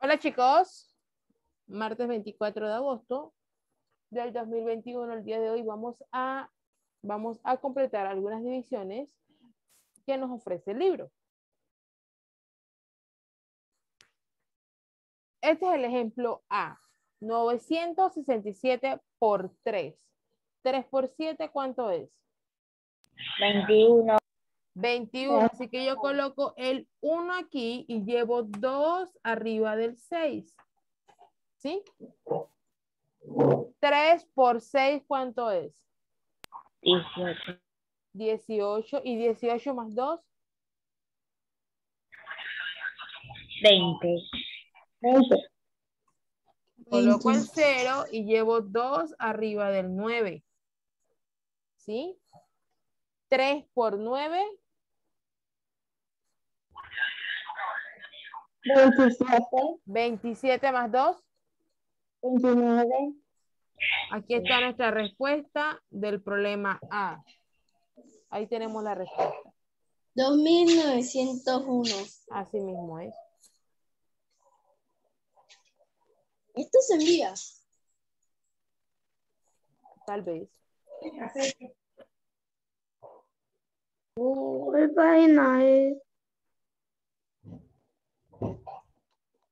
Hola chicos, martes 24 de agosto del 2021, el día de hoy vamos a, vamos a completar algunas divisiones que nos ofrece el libro. Este es el ejemplo A, 967 por 3. 3 por 7, ¿cuánto es? 21. 21, así que yo coloco el 1 aquí y llevo 2 arriba del 6. ¿Sí? 3 por 6, ¿cuánto es? 18. 18. ¿Y 18 más 2? 20. 20. Coloco el 0 y llevo 2 arriba del 9. ¿Sí? 3 por 9. 27. 27 más 2. 29. Aquí está nuestra respuesta del problema A. Ahí tenemos la respuesta. 2901. Así mismo es. Esto se envía. Tal vez. ¿Qué página es?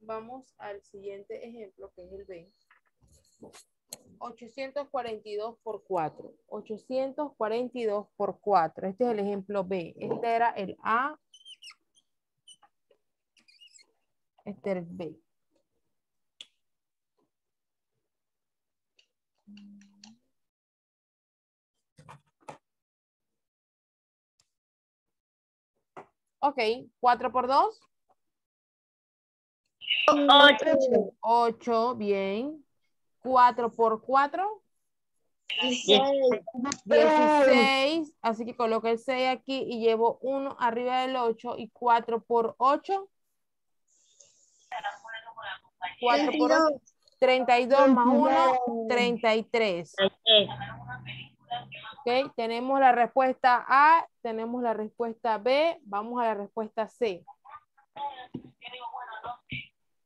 Vamos al siguiente ejemplo, que es el B. 842 por 4. 842 por 4. Este es el ejemplo B. Este era el A. Este era el B. Ok, 4 por 2. 8. 8, bien. 4 por 4. 16, así que coloco el 6 aquí y llevo 1 arriba del 8 y 4 por 8. 4 por 8, 32 más 1, 33. Ok, tenemos la respuesta A, tenemos la respuesta B, vamos a la respuesta C.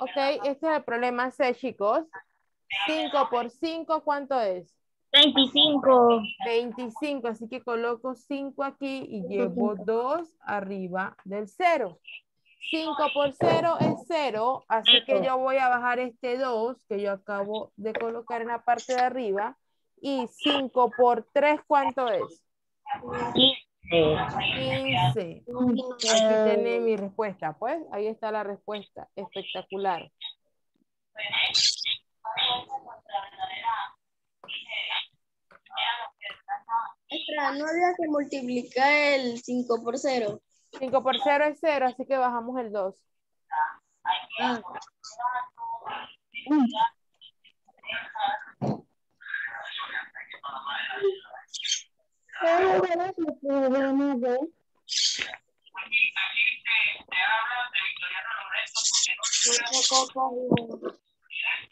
Ok, este es el problema C, chicos. 5 por 5, ¿cuánto es? 25. 25, así que coloco 5 aquí y llevo 2 arriba del 0. 5 por 0 es 0, así que yo voy a bajar este 2 que yo acabo de colocar en la parte de arriba. Y 5 por 3, ¿cuánto es? 15. Aquí tiene mi respuesta, pues. Ahí está la respuesta. Espectacular. Maestra, no había que multiplicar el 5 por 0. 5 por 0 es 0, así que bajamos el 2. Ah,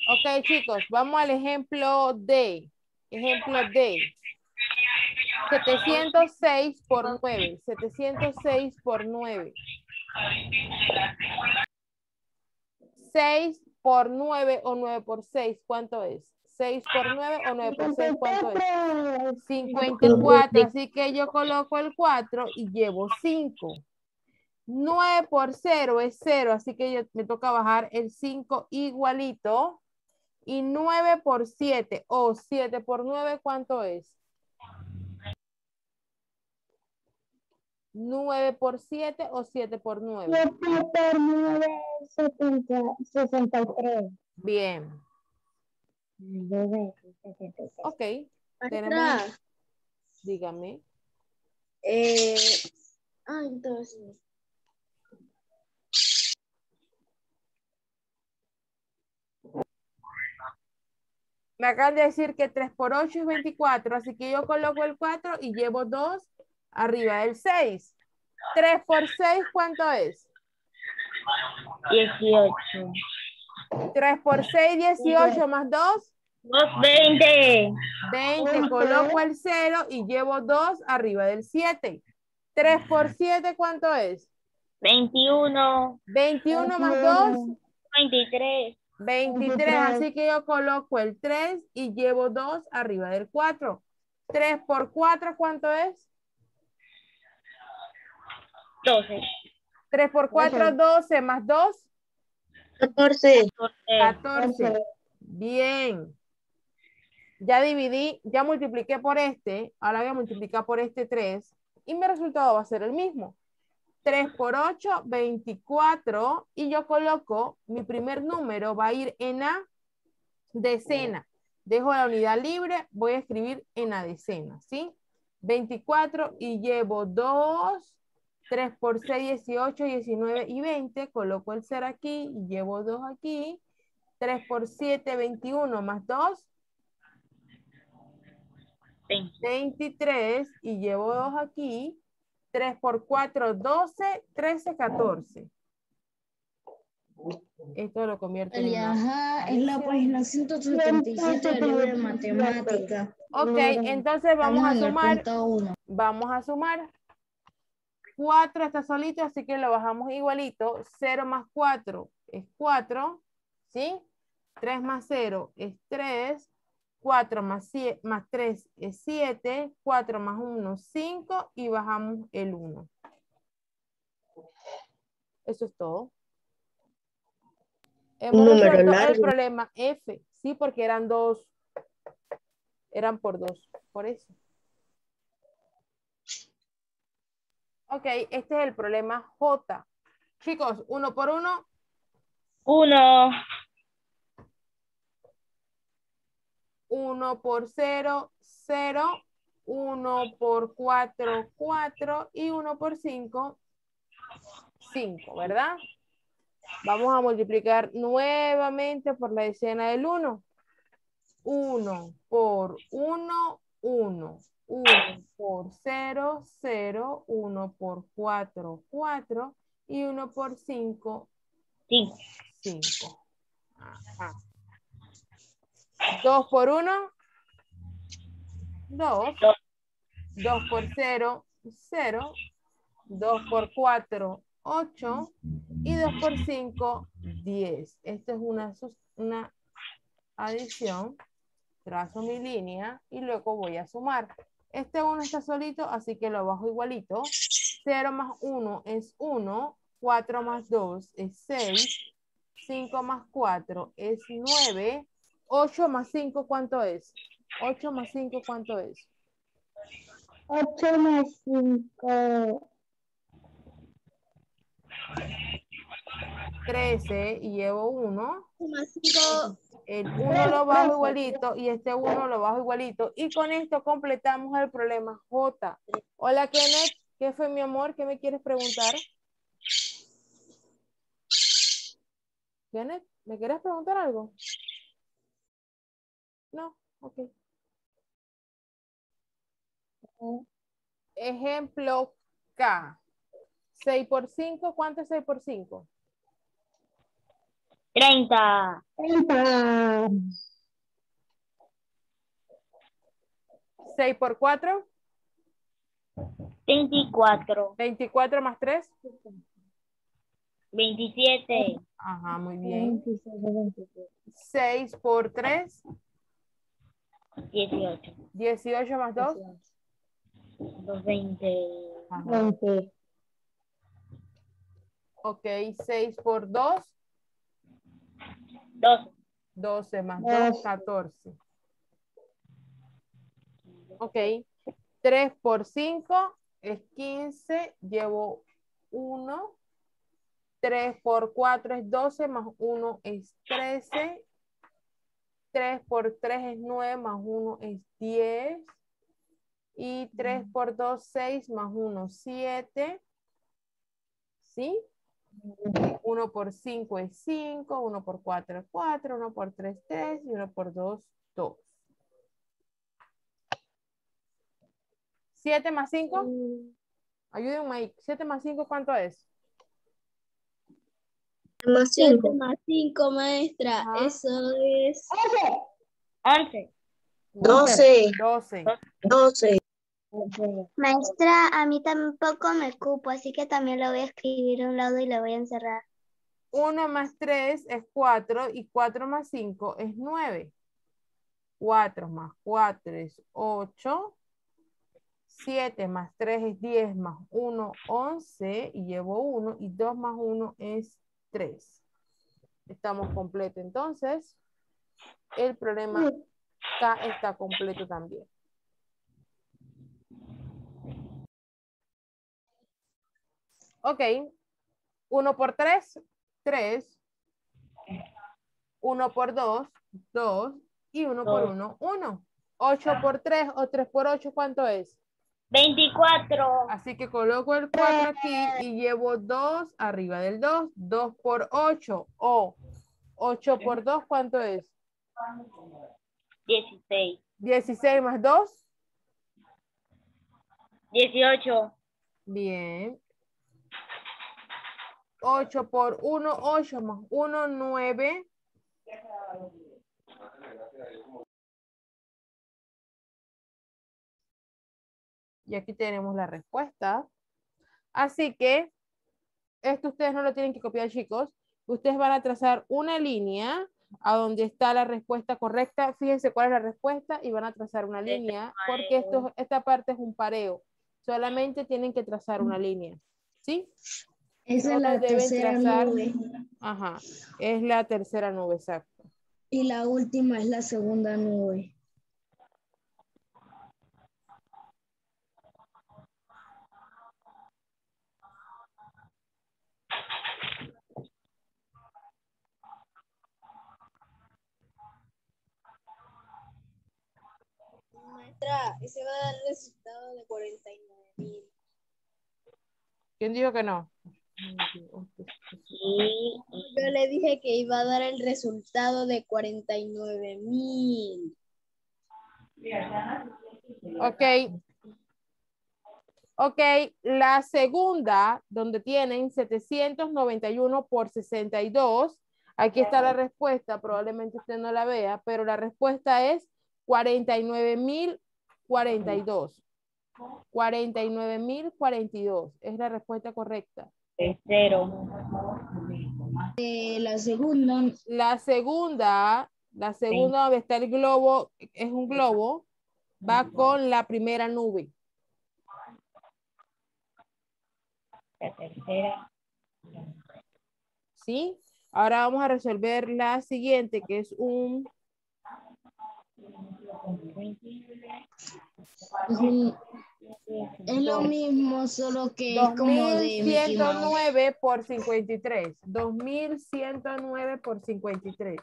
Ok, chicos, vamos al ejemplo D. Ejemplo D. 706 por 9. 706 por 9. 6 por 9 o 9 por 6, ¿cuánto es? 6 por 9 o 9 por 6, ¿cuánto es? 54, así que yo coloco el 4 y llevo 5. 9 por 0 es 0, así que yo, me toca bajar el 5 igualito. Y 9 por 7 o 7 por 9, ¿cuánto es? 9 por 7 o 7 por 9. 7 por 9, 70, 63. Bien. Bebé, 63. Ok. Tenemos, dígame. eh, ah, entonces. Me acaban de decir que 3 por 8 es 24, así que yo coloco el 4 y llevo 2 arriba del 6. 3 por 6, ¿cuánto es? 18. 3 por 6, 18 más 2, 20. 20. Coloco el 0 y llevo 2 arriba del 7. 3 por 7, ¿cuánto es? 21. 21 más 2, 23. 23. Así que yo coloco el 3 y llevo 2 arriba del 4. 3 por 4, ¿cuánto es? 12. 3 por 4, 12 más 2, 14. 14. Bien. Ya dividí, ya multipliqué por este, ahora voy a multiplicar por este 3 y mi resultado va a ser el mismo. 3 por 8, 24 y yo coloco, mi primer número va a ir en la decena. Dejo la unidad libre, voy a escribir en la decena, ¿sí? 24 y llevo 2, 3 por 6, 18, 19 y 20. Coloco el 0 aquí y llevo 2 aquí. 3 por 7, 21 más 2, 23 y llevo 2 aquí. 3 por 4, 12, 13, 14. Esto lo convierto en. Ajá, es la página 177 del libro de matemática. Ok, entonces vamos a sumar. Vamos a sumar. 4 está solito, así que lo bajamos igualito. 0 más 4 es 4, ¿sí? 3 más 0 es 3. 4 más, sie- más 3 es 7. 4 más 1, 5. Y bajamos el 1. Eso es todo. Hemos número resuelto el largo. problema F, ¿sí? Porque eran dos. Eran por dos, por eso. Ok, este es el problema J. Chicos, uno por uno, 1. 1 por 0, 0, 1 por 4, 4 y 1 por 5, 5, ¿verdad? Vamos a multiplicar nuevamente por la decena del 1. 1 por 1, 1. 1 por 0, 0. 1 por 4, 4. Y 1 por 5, 5. 5. Ajá. 2 por 1, 2. 2 por 0, 0. 2 por 4, 8. Y 2 por 5, 10. Esto es una, una adición. Trazo mi línea y luego voy a sumar. Este 1 está solito, así que lo bajo igualito. 0 más 1 es 1. 4 más 2 es 6. 5 más 4 es 9. 8 más 5, ¿cuánto es? 8 más 5, ¿cuánto es? 8 más 5. 13 y llevo 1. Más 5. El 1 lo bajo igualito y este 1 lo bajo igualito. Y con esto completamos el problema J. Hola Kenneth, ¿qué fue mi amor? ¿Qué me quieres preguntar? Kenneth, ¿me quieres preguntar algo? No, ok. Ejemplo K. 6 por 5, ¿cuánto es 6 por 5? 30. 30. 6 por 4, 24. 24 más 3. 27. Ajá, muy bien. 26, 27. 6 por 3, 18. 18 más 2. 220. Ajá. 20. Ok, 6 por 2, 12. 12 más 2, Doce. 14. Ok, 3 por 5 es 15, llevo 1. 3 por 4 es 12, más 1 es 13. 3 por 3 es 9, más 1 es 10. Y 3 por 2, 6, más 1, 7. ¿Sí? 1 por 5 es 5, 1 por 4 es 4, 1 por 3 3 y 1 por 2 2. 7 más 5, ayúdenme ahí. 7 más 5, ¿cuánto es? Más 7 más 5, maestra. Ajá. Eso es 11. 12, 12. 12. Maestra, a mí tampoco me cupo, así que también lo voy a escribir a un lado y lo voy a encerrar. 1 más 3 es 4 y 4 más 5 es 9. 4 más 4 es 8. 7 más 3 es 10 más 1, 11 y llevo 1 y 2 más 1 es 3. Estamos completos entonces. El problema está completo también. Ok. 1 por 3, 3. 1 por 2, 2. Y 1 por Dos. 1, 1. 8 por 3 o 3 por 8, ¿cuánto es? 24. Así que coloco el 4 aquí y llevo 2 arriba del 2. 2 por 8 o 8 por 2, ¿cuánto es? 16. 16 más 2. 18. Bien. 8 por 1, 8 más 1, 9. Y aquí tenemos la respuesta. Así que esto ustedes no lo tienen que copiar, chicos. Ustedes van a trazar una línea a donde está la respuesta correcta. Fíjense cuál es la respuesta y van a trazar una Este línea porque esto, esta parte es un pareo. Solamente tienen que trazar una línea. ¿Sí? Esa es la tercera trazar- nube. Ajá. Es la tercera nube, exacto. Y la última es la segunda nube. Maestra, ese va a dar el resultado de 49 mil. ¿Quién dijo que no? Sí. Yo le dije que iba a dar el resultado de 49 mil. Ok. Ok, la segunda, donde tienen 791 por 62, aquí está la respuesta, probablemente usted no la vea, pero la respuesta es 49.042. 49.042 es la respuesta correcta. Tercero. Eh, la segunda, La segunda, la segunda donde está el globo, es un globo, va con la primera nube. La tercera. ¿Sí? Ahora vamos a resolver la siguiente, que es un es, un- es lo mismo, solo que es como de Mickey Mouse. 2109 por 53. 2109 por 53.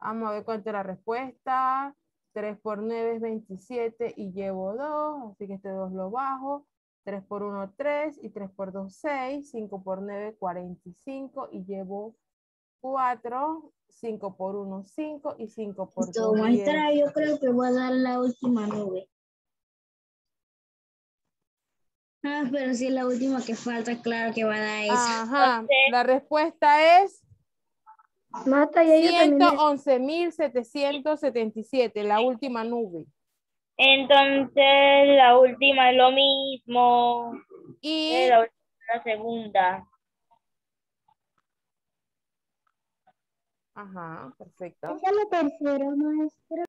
Vamos a ver cuánto es la respuesta. 3 por 9 es 27 y llevo 2, así que este 2 lo bajo. 3 por 1, 3 y 3 por 2, 6. 5 por 9, 45 y llevo 4. 5 por 1, 5 y 5 por 2, Listo, 10. maestra, yo creo que voy a dar la última nube. Ah, pero si es la última que falta, claro que va a dar esa. Ajá, la respuesta es Mata, ya yo terminé. 111.777, la última nube. Entonces, la última es lo mismo. Y Es la, la segunda. Ajá, perfecto. Esa es la tercera, maestra.